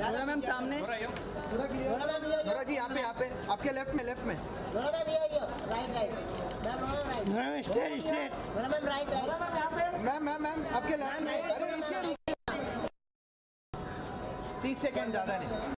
Ma'am सामने। Nora जी यहाँ पे यहाँ पे। आपके लेफ़्ट में लेफ़्ट में। Straight straight ma'am ma'am ma'am आपके लेफ़्ट में। अरे रुकिए। तीस सेकंड ज़्यादा नहीं।